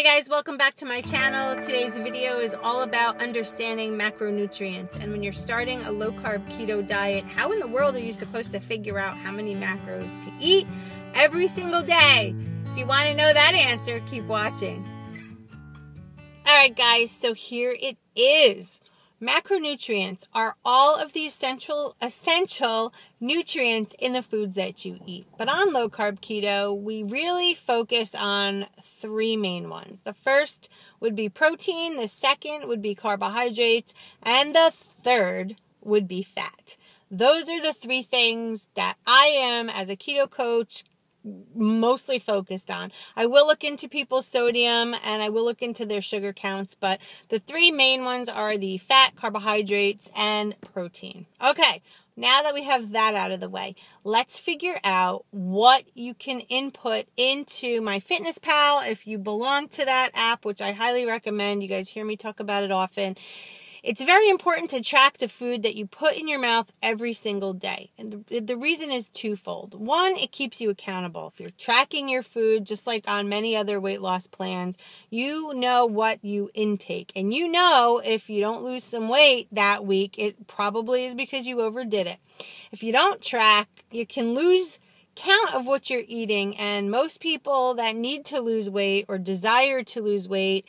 Hey guys, welcome back to my channel. Today's video is all about understanding macronutrients. And when you're starting a low carb keto diet, how in the world are you supposed to figure out how many macros to eat every single day? If you want to know that answer, keep watching. All right, guys, so here it is. Macronutrients are all of the essential essential nutrients in the foods that you eat. But on low carb keto, we really focus on three main ones. The first would be protein, the second would be carbohydrates, and the third would be fat. Those are the three things that I am as a keto coach mostly focused on. I will look into people's sodium and I will look into their sugar counts, but the three main ones are the fat, carbohydrates, and protein. Okay, now that we have that out of the way, let's figure out what you can input into my Fitness Pal if you belong to that app, which I highly recommend. You guys hear me talk about it often. It's very important to track the food that you put in your mouth every single day. And the, the reason is twofold. One, it keeps you accountable. If you're tracking your food, just like on many other weight loss plans, you know what you intake. And you know if you don't lose some weight that week, it probably is because you overdid it. If you don't track, you can lose count of what you're eating. And most people that need to lose weight or desire to lose weight,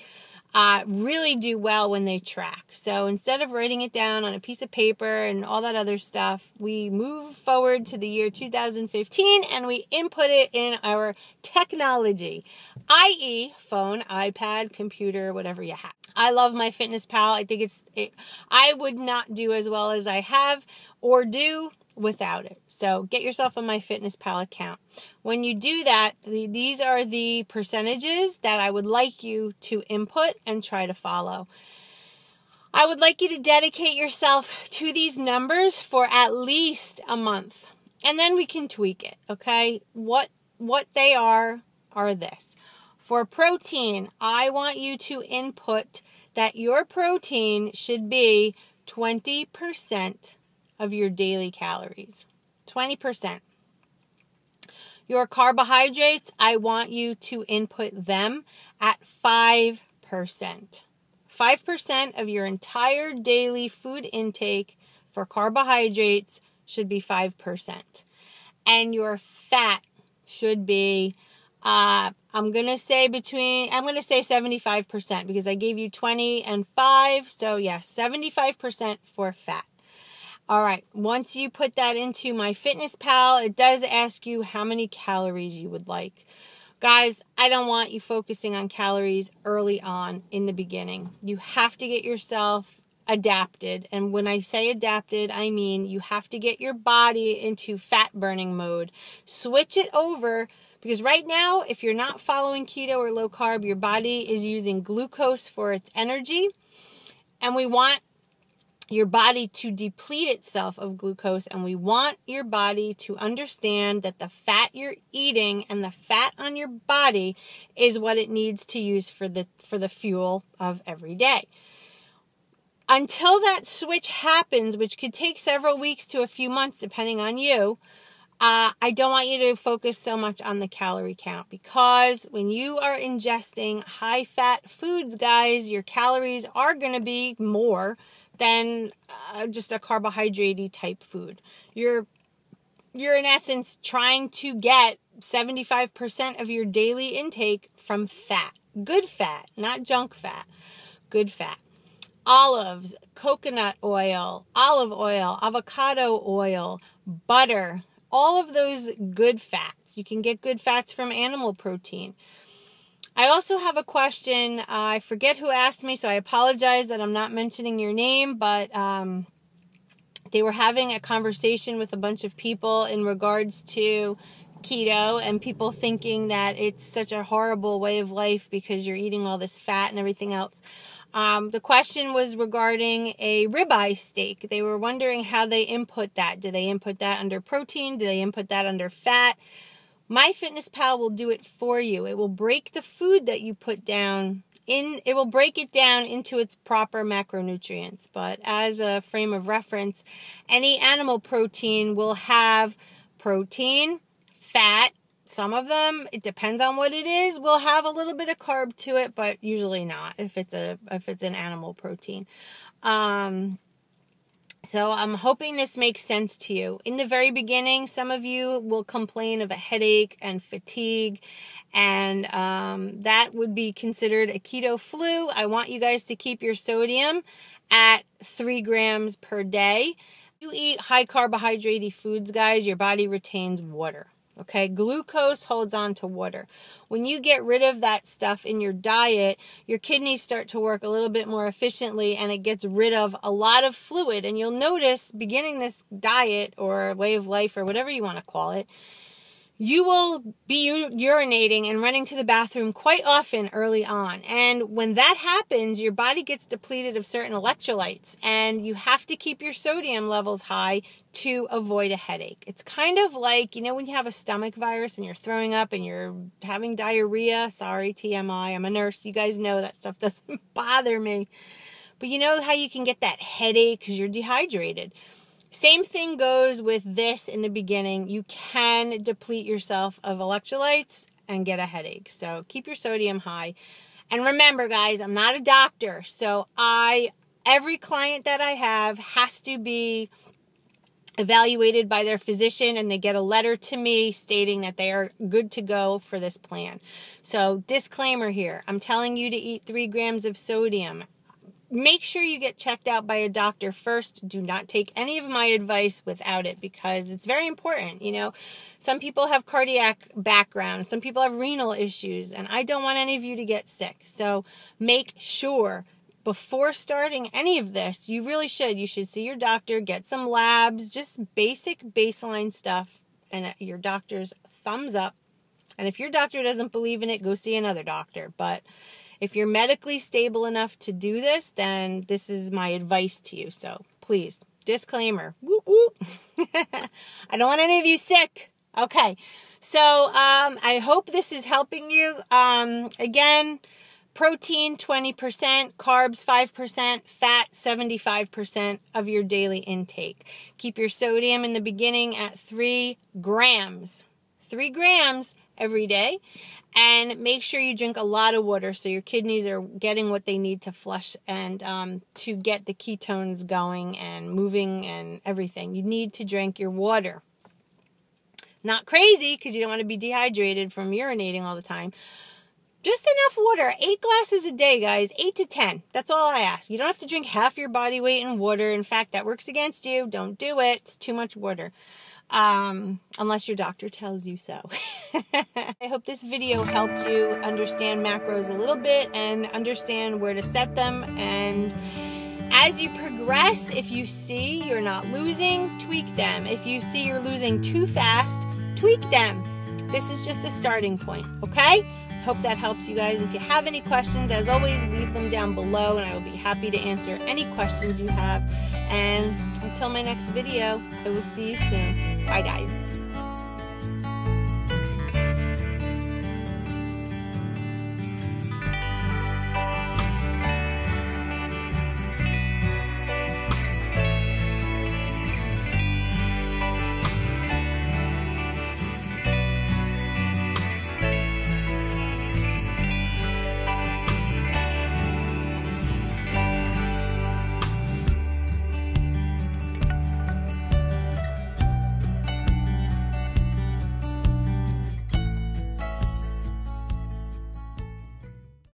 uh, really do well when they track. So instead of writing it down on a piece of paper and all that other stuff, we move forward to the year 2015 and we input it in our technology, i.e., phone, iPad, computer, whatever you have. I love my Fitness Pal. I think it's, it, I would not do as well as I have or do without it. So get yourself a MyFitnessPal account. When you do that, the, these are the percentages that I would like you to input and try to follow. I would like you to dedicate yourself to these numbers for at least a month. And then we can tweak it, okay? What what they are are this. For protein, I want you to input that your protein should be 20% of your daily calories. 20%. Your carbohydrates, I want you to input them at 5%. 5% of your entire daily food intake for carbohydrates should be 5%. And your fat should be, uh, I'm going to say between, I'm going to say 75% because I gave you 20 and 5. So, yes, yeah, 75% for fat. All right, once you put that into my fitness pal, it does ask you how many calories you would like. Guys, I don't want you focusing on calories early on in the beginning. You have to get yourself adapted. And when I say adapted, I mean you have to get your body into fat burning mode. Switch it over because right now, if you're not following keto or low carb, your body is using glucose for its energy. And we want your body to deplete itself of glucose and we want your body to understand that the fat you're eating and the fat on your body is what it needs to use for the for the fuel of every day. Until that switch happens which could take several weeks to a few months depending on you uh, I don't want you to focus so much on the calorie count because when you are ingesting high fat foods, guys, your calories are going to be more than uh, just a carbohydrate type food. You're you're in essence trying to get 75% of your daily intake from fat. Good fat, not junk fat. Good fat. Olives, coconut oil, olive oil, avocado oil, butter, all of those good fats. You can get good fats from animal protein. I also have a question. I forget who asked me, so I apologize that I'm not mentioning your name, but um, they were having a conversation with a bunch of people in regards to keto and people thinking that it's such a horrible way of life because you're eating all this fat and everything else. Um, the question was regarding a ribeye steak. They were wondering how they input that. Do they input that under protein? Do they input that under fat? MyFitnessPal will do it for you. It will break the food that you put down in it will break it down into its proper macronutrients. But as a frame of reference, any animal protein will have protein, fat, some of them, it depends on what it is, will have a little bit of carb to it, but usually not if it's a if it's an animal protein. Um, so I'm hoping this makes sense to you. In the very beginning, some of you will complain of a headache and fatigue, and um, that would be considered a keto flu. I want you guys to keep your sodium at three grams per day. You eat high carbohydrate foods, guys, your body retains water. Okay, glucose holds on to water. When you get rid of that stuff in your diet, your kidneys start to work a little bit more efficiently and it gets rid of a lot of fluid. And you'll notice beginning this diet or way of life or whatever you want to call it, you will be urinating and running to the bathroom quite often early on. And when that happens, your body gets depleted of certain electrolytes, and you have to keep your sodium levels high to avoid a headache. It's kind of like, you know, when you have a stomach virus and you're throwing up and you're having diarrhea. Sorry, TMI. I'm a nurse. You guys know that stuff doesn't bother me. But you know how you can get that headache because you're dehydrated. Same thing goes with this in the beginning. You can deplete yourself of electrolytes and get a headache. So keep your sodium high. And remember, guys, I'm not a doctor. So I, every client that I have has to be evaluated by their physician and they get a letter to me stating that they are good to go for this plan. So, disclaimer here I'm telling you to eat three grams of sodium make sure you get checked out by a doctor first. Do not take any of my advice without it because it's very important. You know, some people have cardiac background, some people have renal issues, and I don't want any of you to get sick. So make sure before starting any of this, you really should. You should see your doctor, get some labs, just basic baseline stuff, and your doctor's thumbs up. And if your doctor doesn't believe in it, go see another doctor. But if you're medically stable enough to do this, then this is my advice to you. So please, disclaimer. Whoop, whoop. I don't want any of you sick. Okay. So um, I hope this is helping you. Um, again, protein 20%, carbs 5%, fat 75% of your daily intake. Keep your sodium in the beginning at 3 grams. 3 grams every day and make sure you drink a lot of water so your kidneys are getting what they need to flush and um, to get the ketones going and moving and everything. You need to drink your water. Not crazy because you don't want to be dehydrated from urinating all the time. Just enough water. Eight glasses a day, guys. Eight to ten. That's all I ask. You don't have to drink half your body weight in water. In fact, that works against you. Don't do it. It's too much water um, unless your doctor tells you so. I hope this video helped you understand macros a little bit and understand where to set them. And as you progress, if you see you're not losing, tweak them. If you see you're losing too fast, tweak them. This is just a starting point, okay? Hope that helps you guys. If you have any questions, as always, leave them down below and I will be happy to answer any questions you have. And until my next video, I will see you soon. Bye, guys.